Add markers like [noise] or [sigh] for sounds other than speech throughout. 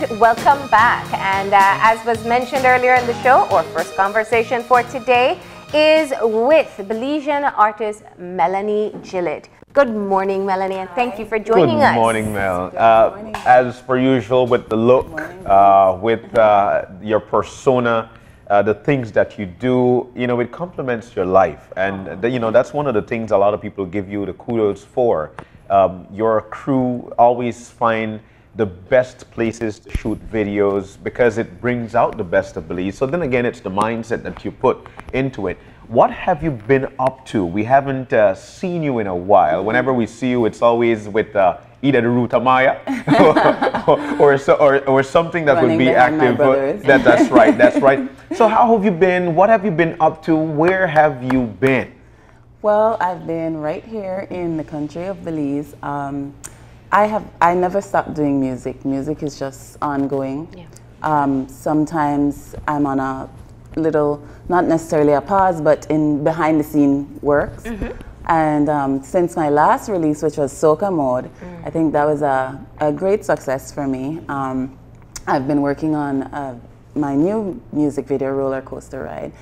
And [laughs] welcome back. And uh, as was mentioned earlier in the show, our first conversation for today is with Belizean artist Melanie Gillett. Good morning, Melanie, and thank you for joining us. Good us. morning, Mel. Uh, as per usual, with the look, uh, with uh, your persona, uh, the things that you do, you know, it complements your life. And, the, you know, that's one of the things a lot of people give you the kudos for. Um, your crew always find the best places to shoot videos because it brings out the best of Belize. So then again, it's the mindset that you put into it. What have you been up to? We haven't uh, seen you in a while. Whenever we see you, it's always with uh, either the Ruta Maya [laughs] or, or, or, or something that Running would be active. That, that's right, that's right. [laughs] So how have you been? What have you been up to? Where have you been? Well, I've been right here in the country of Belize. Um, I have I never stopped doing music. Music is just ongoing. Yeah. Um, sometimes I'm on a little, not necessarily a pause, but in behind the scene works. And um, since my last release, which was Soca Mode, I think that was a, a great success for me. Um, I've been working on uh, my new music video, Roller Coaster Ride,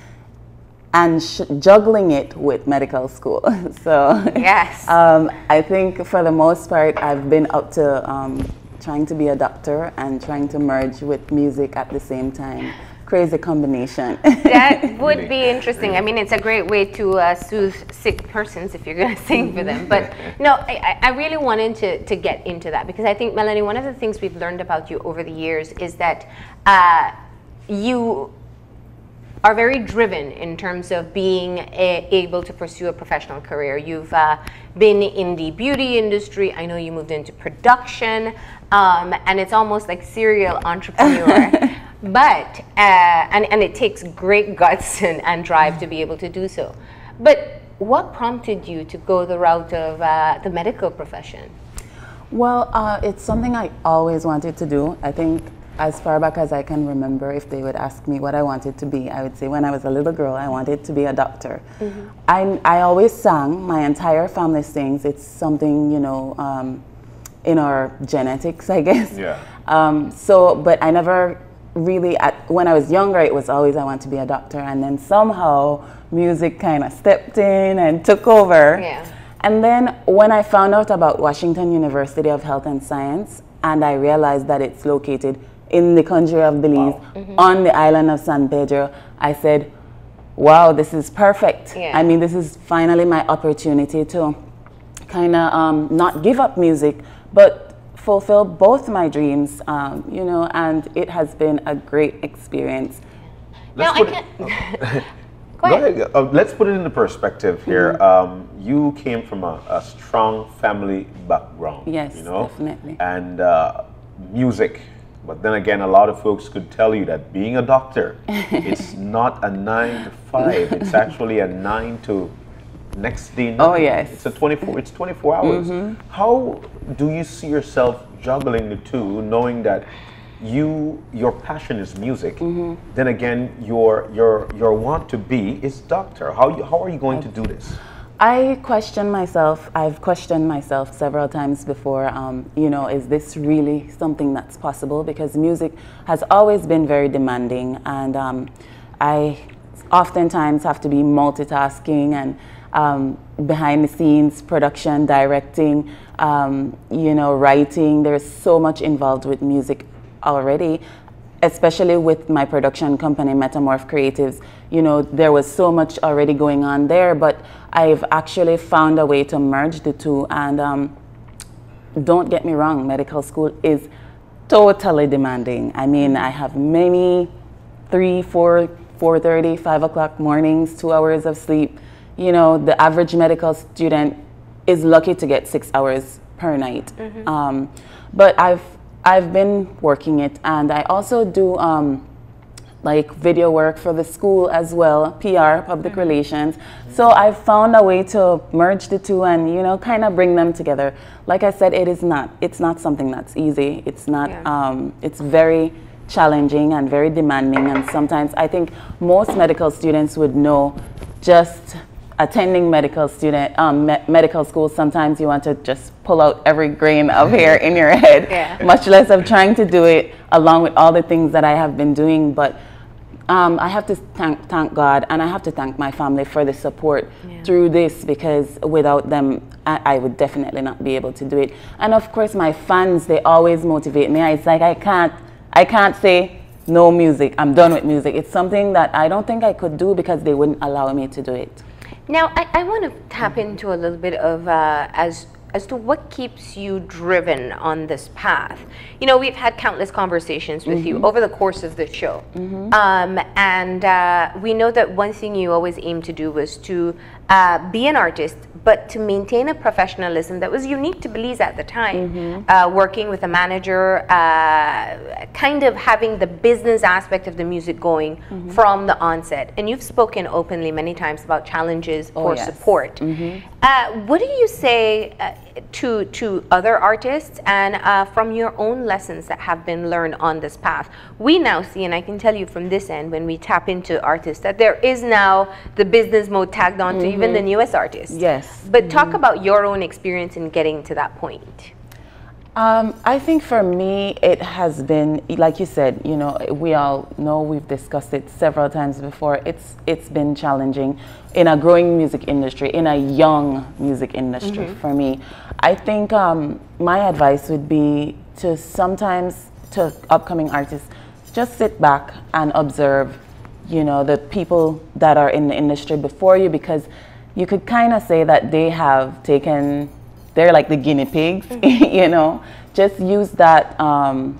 and sh- juggling it with medical school. [laughs] so Yes. um, I think for the most part, I've been up to um, trying to be a doctor and trying to merge with music at the same time. Crazy combination. [laughs] that would be interesting. I mean, it's a great way to uh, soothe sick persons if you're going [laughs] to sing for them. But no, I, I I really wanted to, to get into that because I think, Melanie, one of the things we've learned about you over the years is that uh, you are very driven in terms of being a, able to pursue a professional career. You've uh, been in the beauty industry. I know you moved into production, um, and it's almost like serial [laughs] entrepreneur. but uh, and and it takes great [laughs] guts and, and drive to be able to do so. But what prompted you to go the route of uh, the medical profession? well, uh, it's something I always wanted to do. I think as far back as I can remember, if they would ask me what I wanted to be, I would say when I was a little girl, I wanted to be a doctor. I, I always sang. My entire family sings. It's something, you know, um, in our genetics, I guess. Yeah. Um, so, but I never really, at, when I was younger, it was always I want to be a doctor. And then somehow music kind of stepped in and took over. Yeah. And then when I found out about Washington University of Health and Science, and I realized that it's located in the country of Belize on the island of San Pedro, I said, wow, this is perfect. Yeah. I mean, this is finally my opportunity to kind of um, not give up music, but fulfill both my dreams, um, you know, and it has been a great experience. now Let's I put it- can. [laughs] [laughs] Go ahead. Uh, let's put it into perspective here. Mm-hmm. Um, you came from a, a strong family background. Yes, you know, definitely. And uh, music. But then again, a lot of folks could tell you that being a doctor, [laughs] it's not a nine to five. [laughs] It's actually a nine to next day. Oh, nine. yes. Mm-hmm. It's a twenty-four. It's twenty-four hours. How do you see yourself juggling the two, knowing that you your passion is music Mm-hmm. then again your your your want to be is doctor how you, how are you going to do this I question myself. I've questioned myself several times before. Um, you know, is this really something that's possible? Because music has always been very demanding, and um, I oftentimes have to be multitasking and um, behind the scenes production, directing, um, you know, writing. There's so much involved with music already especially with my production company metamorph creatives you know there was so much already going on there but i've actually found a way to merge the two. And um, don't get me wrong medical school is totally demanding. I mean i have many three four 4.30 5 o'clock mornings two hours of sleep. You know the average medical student is lucky to get six hours per night. Um, but i've I've been working it, and I also do um, like video work for the school as well, PR, public relations. So I've found a way to merge the two and you know kind of bring them together. Like I said, it is not it's not something that's easy. It's not. Yeah. Um, it's very challenging and very demanding, and sometimes I think most medical students would know just attending medical student um, me medical school sometimes you want to just pull out every grain of hair in your head yeah. much less of trying to do it along with all the things that i have been doing but um, I have to thank, thank God and I have to thank my family for the support yeah. through this because without them, I, I, would definitely not be able to do it. And of course, my fans, they always motivate me. It's like I can't, I can't say no music, I'm done with music. It's something that I don't think I could do because they wouldn't allow me to do it. Now, I, I want to tap into a little bit of uh, as as to what keeps you driven on this path. You know, we've had countless conversations with mm-hmm. you over the course of the show. Mm-hmm. Um, and uh, we know that one thing you always aim to do was to uh, be an artist, but to maintain a professionalism that was unique to Belize at the time, mm-hmm. uh, working with a manager, uh, kind of having the business aspect of the music going mm-hmm. from the onset. And you've spoken openly many times about challenges oh, for yes. support. Mm-hmm. Uh, what do you say uh, to to other artists and uh, from your own lessons that have been learned on this path? We now see, and I can tell you from this end, when we tap into artists, that there is now the business mode tagged on to mm-hmm. even the newest artists. Yes. But mm-hmm. talk about your own experience in getting to that point. Um, I think for me, it has been, like you said, you know, we all know we've discussed it several times before. It's it's been challenging in a growing music industry, in a young music industry. Mm-hmm. For me, I think um, my advice would be to sometimes to upcoming artists, just sit back and observe, you know, the people that are in the industry before you, because you could kind of say that they have taken they're like the guinea pigs, mm-hmm. [laughs] you know. Just use that, um,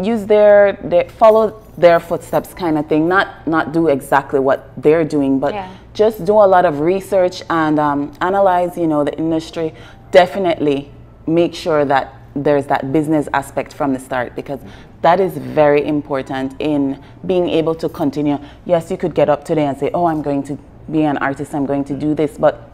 use their, their, follow their footsteps kind of thing. Not not do exactly what they're doing, but yeah. just do a lot of research and um, analyze, you know, the industry. Definitely make sure that there's that business aspect from the start because that is very important in being able to continue. Yes, you could get up today and say, oh, I'm going to be an artist, I'm going to do this, but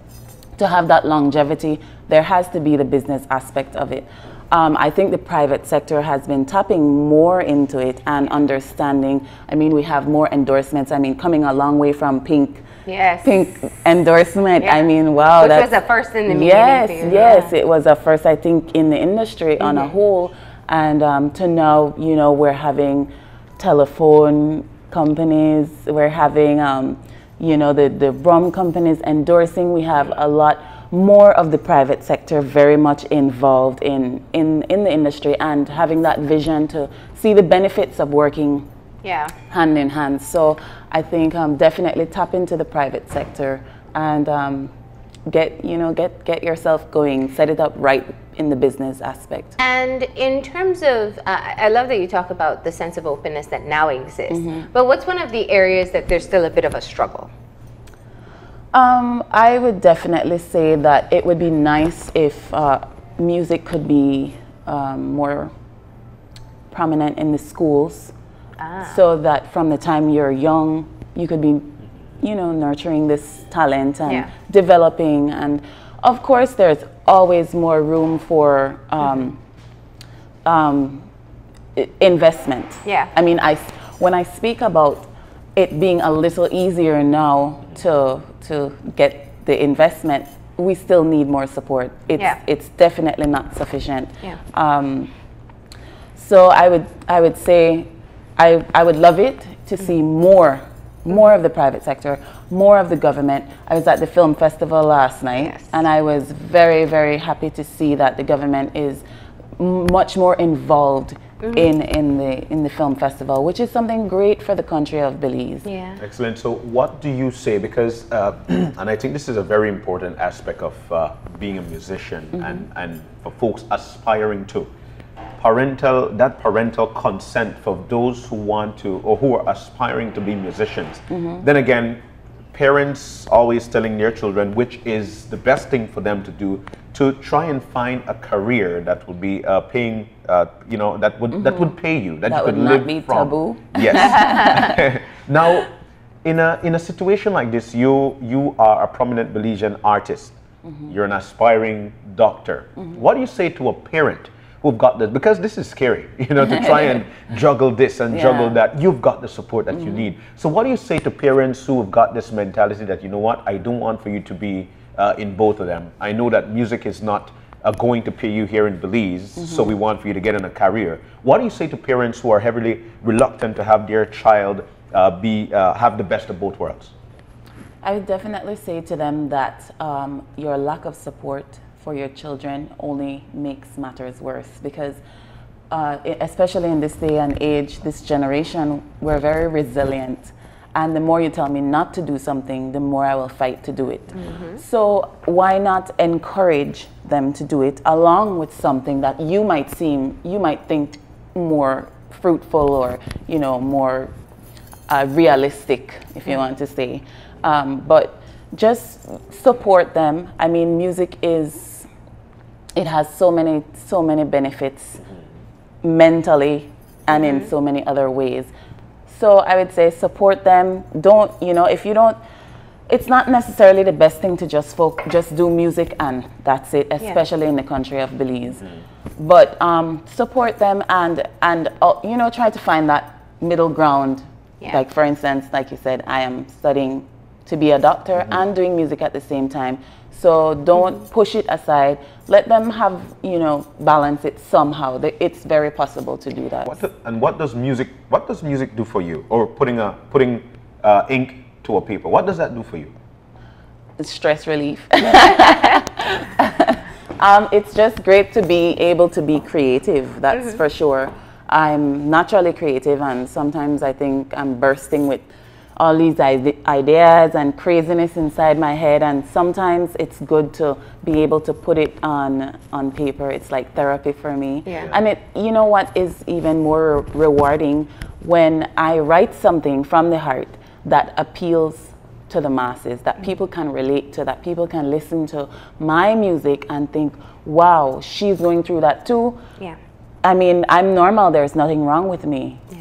to have that longevity, there has to be the business aspect of it. Um, I think the private sector has been tapping more into it and understanding. I mean, we have more endorsements. I mean, coming a long way from Pink. Yes. Pink endorsement. Yeah. I mean, wow. Which was a first in the Yes, yes, yeah. it was a first. I think in the industry mm -hmm. on a mm-hmm. whole, and um, to now, you know, we're having telephone companies. We're having um, you know, the, the rum companies endorsing. We have a lot more of the private sector very much involved in, in, in the industry and having that vision to see the benefits of working yeah. hand in hand. So I think um, definitely tap into the private sector and um, get you know get get yourself going set it up right in the business aspect and in terms of uh, i love that you talk about the sense of openness that now exists mm-hmm. but what's one of the areas that there's still a bit of a struggle um, i would definitely say that it would be nice if uh, music could be um, more prominent in the schools ah. so that from the time you're young you could be you know, nurturing this talent and yeah. developing. And of course, there's always more room for um, mm-hmm. um, investment. Yeah. I mean, I, when I speak about it being a little easier now to, to get the investment, we still need more support. It's, yeah. it's definitely not sufficient. Yeah. Um, so I would, I would say I, I would love it to mm-hmm. see more more of the private sector, more of the government. I was at the film festival last night yes. and I was very, very happy to see that the government is much more involved Mm -hmm. in in the in the film festival, which is something great for the country of Belize. Yeah. Excellent. So, what do you say? Because, uh, [clears throat] and I think this is a very important aspect of uh, being a musician mm -hmm. and and for folks aspiring to parental that parental consent for those who want to or who are aspiring to be musicians. Mm-hmm. Then again, parents always telling their children which is the best thing for them to do to try and find a career that would be uh, paying, uh, you know, that would mm-hmm. that would pay you that, that you could would live be from. Taboo. Yes. [laughs] [laughs] now, in a in a situation like this, you you are a prominent Belizean artist. Mm-hmm. You're an aspiring doctor. Mm-hmm. What do you say to a parent? Who've got this because this is scary, [laughs] you know, to try and [laughs] juggle this and Yeah. juggle that. You've got the support that you need. So, what do you say to parents who have got this mentality that you know what, I don't want for you to be uh, in both of them. I know that music is not uh, going to pay you here in Belize, so we want for you to get in a career. What do you say to parents who are heavily reluctant to have their child uh, be uh, have the best of both worlds? I would definitely say to them that um, your lack of support for your children only makes matters worse because, uh, especially in this day and age, this generation, we're very resilient. And the more you tell me not to do something, the more I will fight to do it. So, why not encourage them to do it along with something that you might seem, you might think more fruitful or, you know, more uh, realistic, if you want to say. Um, but just support them. I mean, music is, it has so many, so many benefits mentally and in so many other ways. So I would say support them. Don't, you know, if you don't, it's not necessarily the best thing to just folk, just do music and that's it, especially in the country of Belize. But um, support them and and uh, you know try to find that middle ground. Yeah. Like for instance, like you said, I am studying to be a doctor and doing music at the same time. So don't push it aside. Let them have you know balance it somehow. It's very possible to do that. What do- and what does music what does music do for you? Or putting a putting uh, ink to a paper. What does that do for you? It's stress relief. [laughs] um, it's just great to be able to be creative, that's for sure. I'm naturally creative, and sometimes I think I'm bursting with all these ideas and craziness inside my head, and sometimes it's good to be able to put it on on paper. It's like therapy for me. Yeah. And it, you know what is even more rewarding when I write something from the heart that appeals to the masses, that people mm. can relate to, that people can listen to my music and think, wow, she's going through that too. Yeah. I mean, I'm normal, there's nothing wrong with me. Yeah.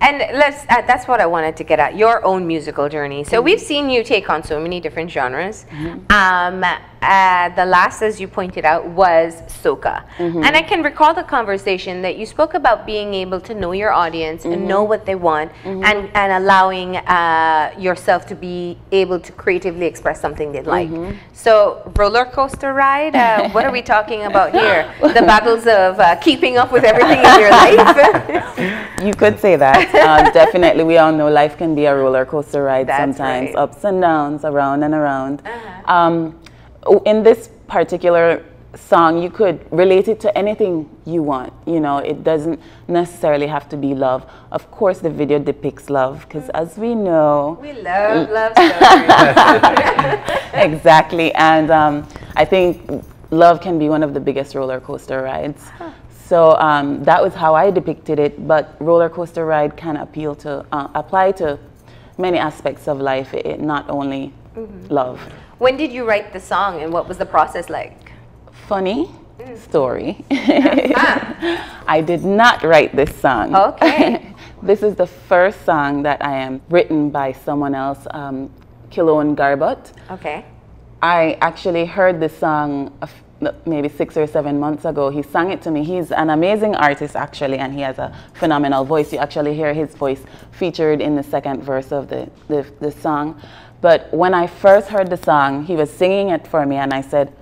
And let's, uh, that's what I wanted to get at your own musical journey. So we've seen you take on so many different genres. Um, uh, the last, as you pointed out, was soca. And I can recall the conversation that you spoke about being able to know your audience and know what they want and, and allowing uh, yourself to be able to creatively express something they like. So, roller coaster ride, uh, what are we [laughs] talking about here? [laughs] The battles of uh, keeping up with everything in your life? [laughs] You could say that. Uh, definitely, we all know life can be a roller coaster ride That's sometimes, right. Ups and downs, around and around. Um, in this particular song, you could relate it to anything you want. You know, it doesn't necessarily have to be love. Of course, the video depicts love because, as we know, We love love [laughs] stories. exactly. And um, I think love can be one of the biggest roller coaster rides. So um, that was how I depicted it. But roller coaster ride can appeal to uh, apply to many aspects of life. It, it- not only love. when did you write the song and what was the process like? Funny story. [laughs] I did not write this song. Okay. [laughs] this is the first song that I am written by someone else, um, Kilone Garbutt. Okay. I actually heard this song maybe six or seven months ago. He sang it to me. He's an amazing artist, actually, and he has a phenomenal voice. You actually hear his voice featured in the second verse of the, the, the song. But when I first heard the song, he was singing it for me, and I said,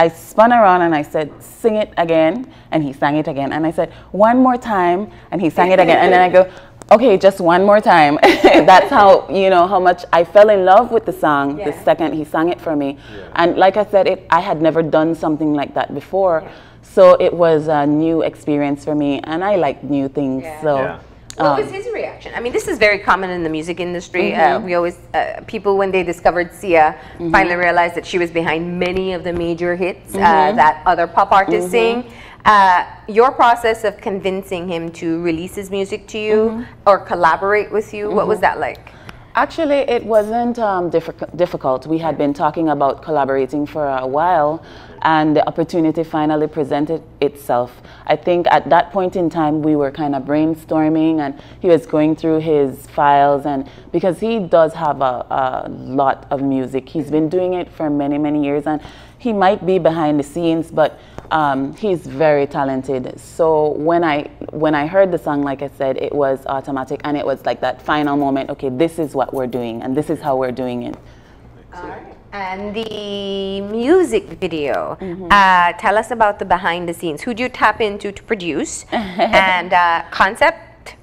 I spun around and I said, sing it again. And he sang it again. And I said, one more time. And he sang it again. And then I go, okay, just one more time. [laughs] That's how, you know, how much I fell in love with the song the second he sang it for me. And like I said, it, I had never done something like that before. So it was a new experience for me. And I like new things. Yeah. So. Yeah. What um, was his reaction? I mean, this is very common in the music industry. Uh, we always, uh, people when they discovered Sia, finally realized that she was behind many of the major hits uh, that other pop artists sing. Uh, your process of convincing him to release his music to you or collaborate with you, what was that like? Actually, it wasn't um, diffic- difficult. We had been talking about collaborating for a while, and the opportunity finally presented itself. I think at that point in time, we were kind of brainstorming, and he was going through his files, and because he does have a, a lot of music, he's been doing it for many, many years, and he might be behind the scenes, but Um, he's very talented. So when I when I heard the song, like I said, it was automatic, and it was like that final moment. Okay, this is what we're doing, and this is how we're doing it. All right. And the music video. Uh, tell us about the behind the scenes. Who do you tap into to produce? [laughs] and uh, concept?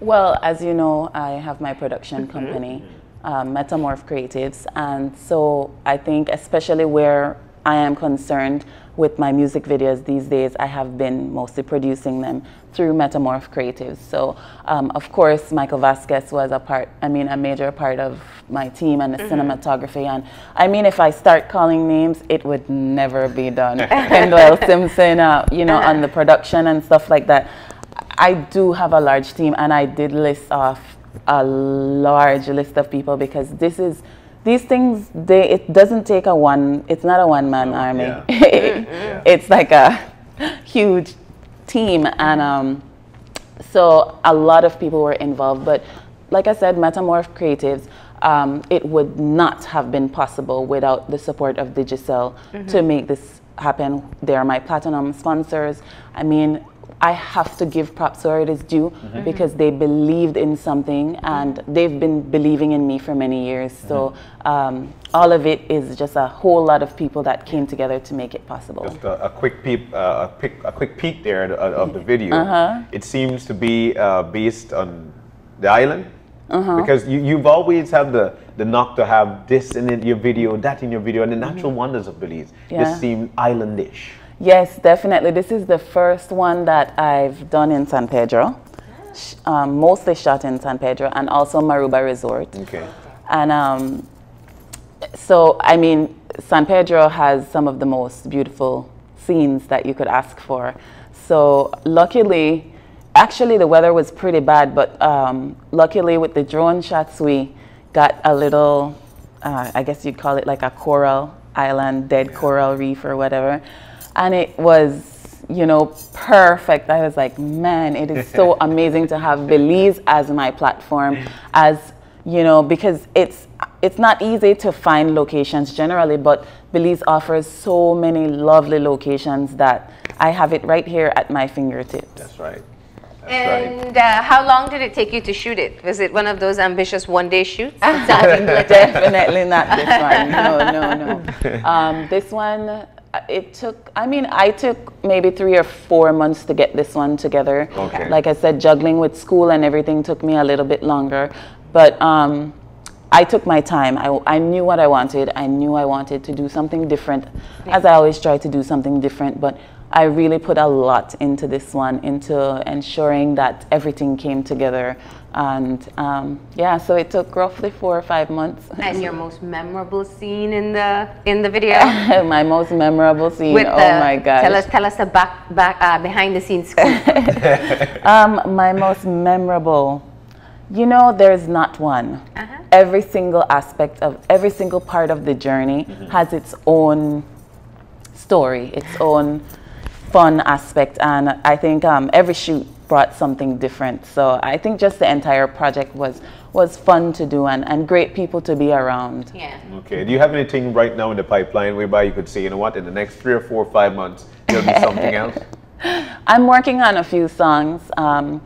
Well, as you know, I have my production company, um, Metamorph Creatives, and so I think, especially where I am concerned with my music videos these days, I have been mostly producing them through Metamorph Creatives. So, um, of course, Michael Vasquez was a part, I mean, a major part of my team and the cinematography. And I mean, if I start calling names, it would never be done. [laughs] Kendall Simpson, uh, you know, on the production and stuff like that. I do have a large team, and I did list off a large list of people because this is these things. They it doesn't take a one. It's not a one man army. yeah. [laughs] it's like a huge team, and um, so a lot of people were involved. But like I said, Metamorph Creatives. Um, it would not have been possible without the support of Digicel to make this happen. They are my platinum sponsors. I mean, I have to give props where it is due because they believed in something and they've been believing in me for many years. So um, all of it is just a whole lot of people that came together to make it possible. Just a, a quick peep, uh, a, quick, a quick peek there of, of the video. Uh-huh. It seems to be uh, based on the island. Uh-huh. Because you, you've always had the, the knock to have this in your video, that in your video, and the natural wonders of Belize. Mm-hmm. Yeah. This seemed islandish. Yes, definitely. This is the first one that I've done in San Pedro, um, mostly shot in San Pedro and also Maruba Resort. Okay. And um, so, I mean, San Pedro has some of the most beautiful scenes that you could ask for. So, luckily, actually, the weather was pretty bad, but um, luckily, with the drone shots, we got a little, uh, I guess you'd call it like a coral island, dead coral reef or whatever. And it was, you know, perfect. I was like, man, it is so [laughs] amazing to have Belize as my platform, as you know, because it's it's not easy to find locations generally, but Belize offers so many lovely locations that I have it right here at my fingertips. That's right. That's right. And uh, how long did it take you to shoot it? Was it one of those ambitious one day shoots? Something like that? Definitely not this one. No, no, no. [laughs] Um, this one, it took, I mean, I took maybe three or four months to get this one together. Okay. Like I said, juggling with school and everything took me a little bit longer. But um, I took my time. I, I knew what I wanted. I knew I wanted to do something different, as I always try to do something different. But I really put a lot into this one, into ensuring that everything came together. And um, yeah, so it took roughly four or five months. [laughs] And your most memorable scene in the in the video? [laughs] my most memorable scene. With oh the- my gosh. Tell us, tell us the back, back, uh, behind the scenes. [laughs] Um, my most memorable. You know, there's not one. Uh-huh. Every single aspect of every single part of the journey has its own story, its own fun aspect, and I think um, every shoot brought something different. So I think just the entire project was was fun to do and, and great people to be around. yeah. Okay. Do you have anything right now in the pipeline whereby you could say, you know what, in the next three or four or five months, there'll be something [laughs] else? I'm working on a few songs. Um,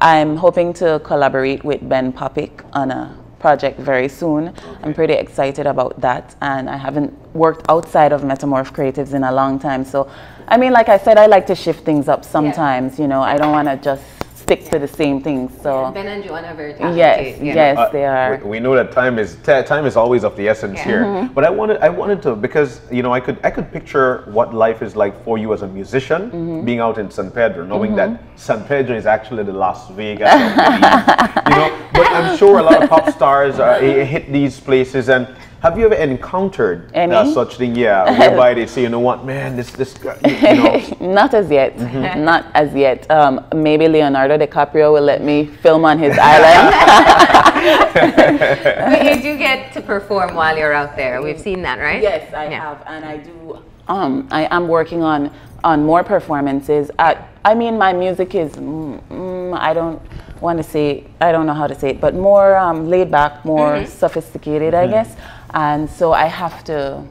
I'm hoping to collaborate with Ben Popick on a project very soon. I'm pretty excited about that, and I haven't worked outside of Metamorph Creatives in a long time. So, I mean, like I said, I like to shift things up sometimes. You know, I don't want to just stick to the same things. So, Ben and Joanna are very talented. yes, you know. yes, Uh, they are. We, we know that time is ta- time is always of the essence Yeah. here. Mm-hmm. But I wanted I wanted to because you know I could I could picture what life is like for you as a musician Mm-hmm. being out in San Pedro, knowing that San Pedro is actually the Las Vegas. [laughs] you know, but I'm sure a lot of pop stars uh, hit these places and. Have you ever encountered uh, Any? such thing? Yeah, whereby they say, you know what, man, this this you, you know, [laughs] Not as yet. Mm-hmm. Not as yet. Um, maybe Leonardo DiCaprio will let me film on his island. [laughs] But you do get to perform while you're out there. We've seen that, right? Yes, I Yeah. have, and I do. Um, I am working on on more performances. I, I mean, my music is. Mm, mm, I don't want to say. I don't know how to say it, but more um, laid back, more sophisticated, I guess. And so I have to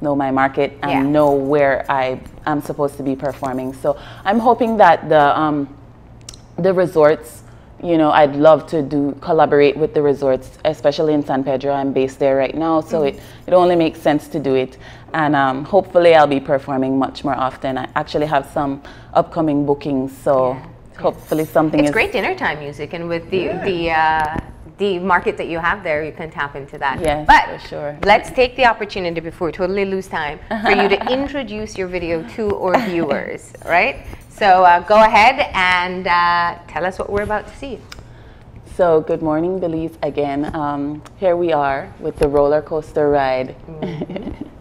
know my market and Yeah. know where I am supposed to be performing. So I'm hoping that the um, the resorts, you know, I'd love to do collaborate with the resorts, especially in San Pedro. I'm based there right now, so Mm. it, it only makes sense to do it. And um, hopefully, I'll be performing much more often. I actually have some upcoming bookings, so hopefully something It's is great dinner time music, and with the the uh, the market that you have there, you can tap into that. Yes, but for sure. let's take the opportunity before we totally lose time for you to [laughs] introduce your video to our viewers, right? So uh, go ahead and uh, tell us what we're about to see. So, good morning, Belize, again. Um, here we are with the roller coaster ride. Wow, [laughs]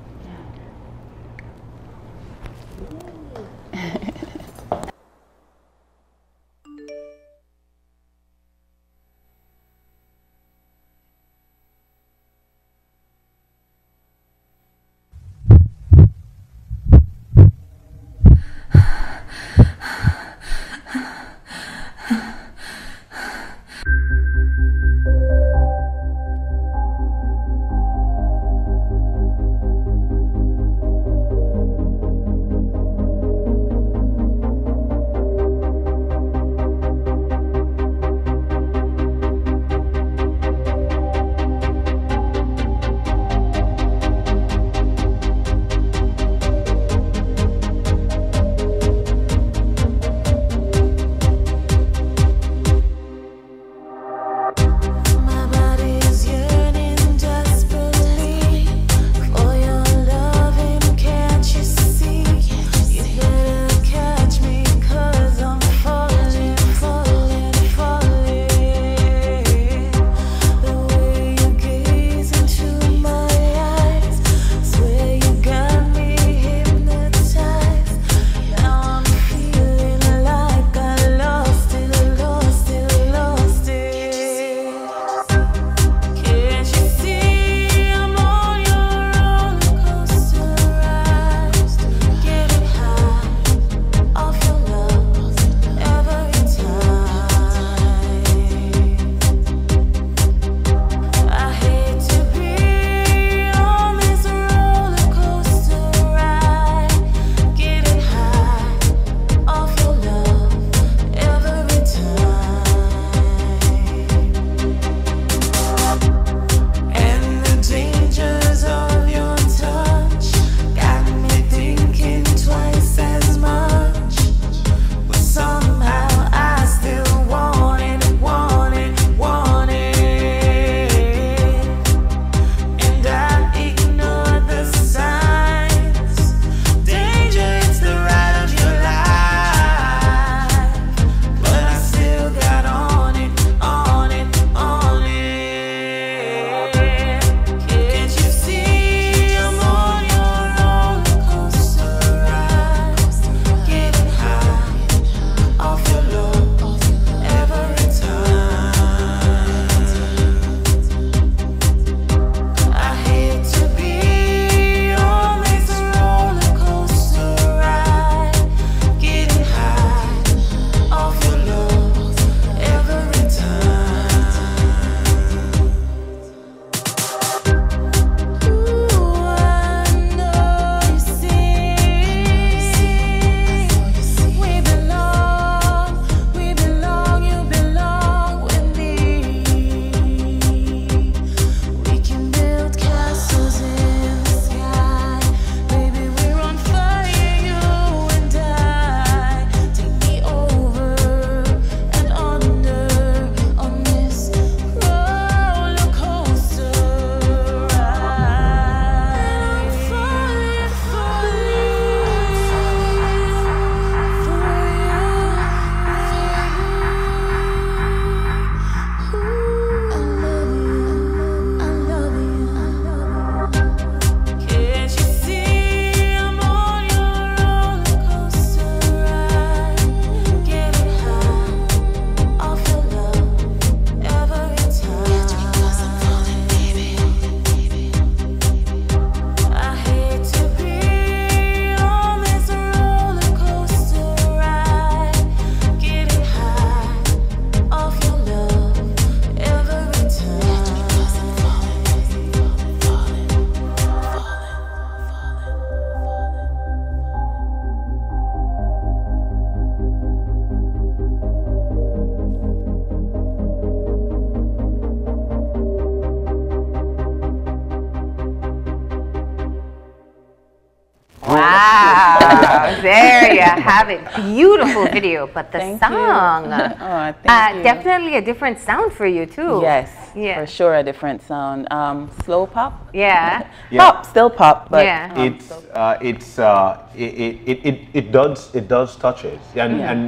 have it. Beautiful [laughs] video, but the Thank you. song, [laughs] Oh, thank uh, you. definitely a different sound for you too. Yes, Yeah. for sure a different sound. Um, slow pop? Yeah. Yeah. Pop, still pop, but Yeah. um, it's uh, it's uh, it, it, it, it does it does touches and Yeah. and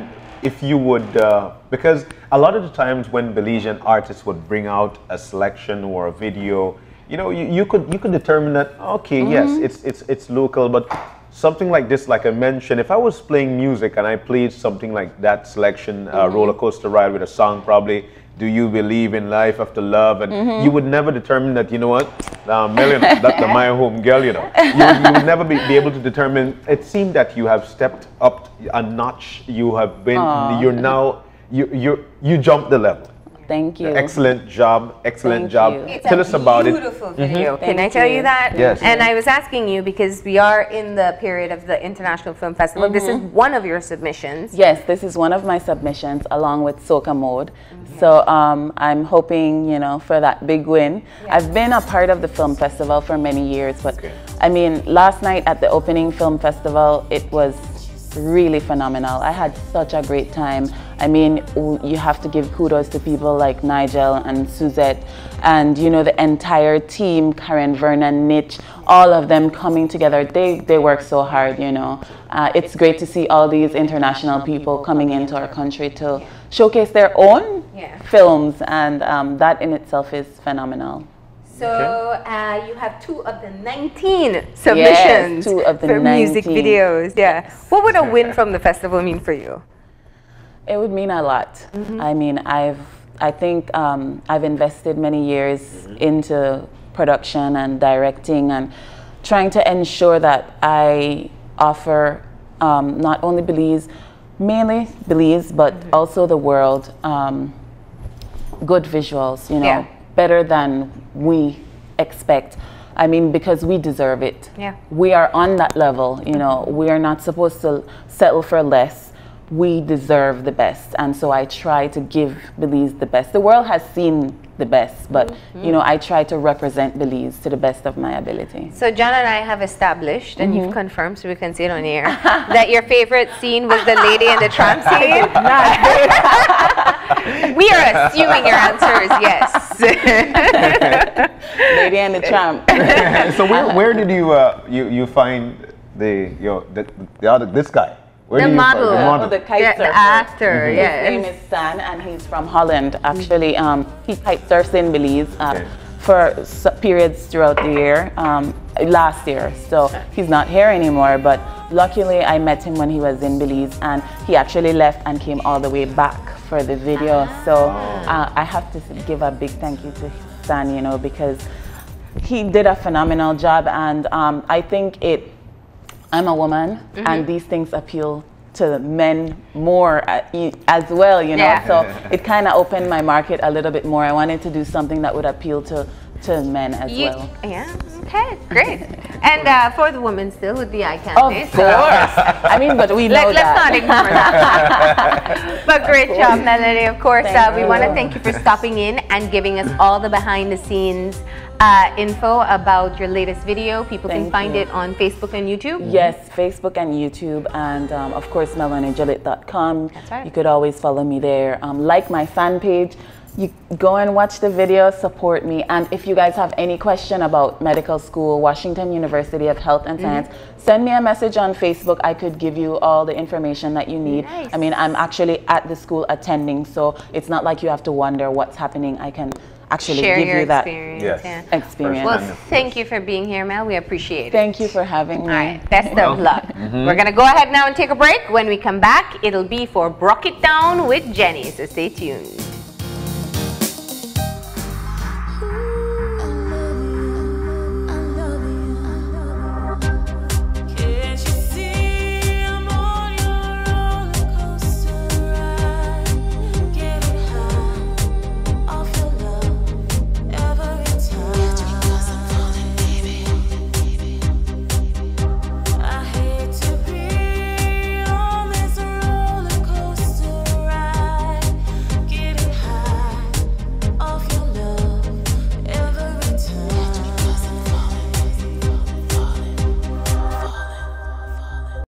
if you would uh, because a lot of the times when Belizean artists would bring out a selection or a video you know you, you could you could determine that okay yes it's it's it's local but something like this like I mentioned if I was playing music and I played something like that selection uh, roller coaster ride with a song probably do you believe in life after love? And you would never determine that you know what? Uh, Million, [laughs] that's the my home girl you know. You, you would never be, be able to determine. It seemed that you have stepped up a notch. You have been you're now you you you jumped the level thank you. excellent job excellent Thank job you. It's tell a us about it Beautiful video. Mm-hmm. Can Thank I tell you, you. that? Yes. And I was asking you because we are in the period of the International Film Festival. This is mm-hmm. one of your submissions. Yes, this is one of my submissions along with Soca Mode. Mm-hmm. So um, I'm hoping, you know, for that big win. I've been a part of the film festival for many years, but Okay. I mean, last night at the opening film festival, it was really phenomenal. I had such a great time. I mean, you have to give kudos to people like Nigel and Suzette and, you know, the entire team, Karen, Vernon, Nitch, all of them coming together. They, they work so hard, you know. Uh, it's great to see all these international people coming into our country to showcase their own Yeah. films, and um, that in itself is phenomenal. So uh, you have two of the 19 submissions two of the for music videos. Yeah. What would a win from the festival mean for you? It would mean a lot. I mean, I've I think um, I've invested many years into production and directing and trying to ensure that I offer um, not only Belize, mainly Belize, but also the world um, good visuals. You know, Yeah. better than we expect. I mean, because we deserve it. Yeah. We are on that level, you know, we are not supposed to settle for less. We deserve the best. And so I try to give Belize the best. The world has seen the best, but, you know, I try to represent Belize to the best of my ability. So John and I have established, and Mm-hmm. you've confirmed, so we can see it on air, [laughs] that your favorite scene was the lady and the tramp [laughs] scene. [laughs] we are assuming your answer is yes. Lady and the Tramp. so where, where did you uh, you you find the you the, the other this guy where The did you model. the Oh, model the kite Yeah, the surfer. actor, His name is Stan, and he's from Holland. Actually, um, he kite surfs in Belize uh, Okay. for s- periods throughout the year. Um, last year, so he's not here anymore. But luckily, I met him when he was in Belize, and he actually left and came all the way back for the video. So uh, I have to give a big thank you to Stan, you know, because he did a phenomenal job, and um, I think it I'm a woman, and these things appeal to men more uh, as well, you know. Yeah. So it kind of opened my market a little bit more. I wanted to do something that would appeal to to men as You- well. Yeah. Okay. Great. And uh, for the women, still with the eye Of candy. course. I mean, but we know Let, let's not ignore that. [laughs] but great job, Melanie. Of course, uh, we want to thank you for stopping in and giving us all the behind the scenes uh, info about your latest video. People can find you. it on Facebook and YouTube. Yes, Facebook and YouTube, and um, of course, melaniegillett.com. That's right. You could always follow me there. Um, like my fan page. You go and watch the video, support me. And if you guys have any question about medical school, Washington University of Health and Mm-hmm. Science, send me a message on Facebook. I could give you all the information that you need. Nice. I mean, I'm actually at the school attending, so it's not like you have to wonder what's happening. I can actually Share give your you that experience. Yes. Yeah. experience. Well, thank you for being here, Mel. We appreciate it. Thank you for having me. All right, best of luck. We're going to go ahead now and take a break. When we come back, it'll be for Brock It Down with Jenny, so stay tuned.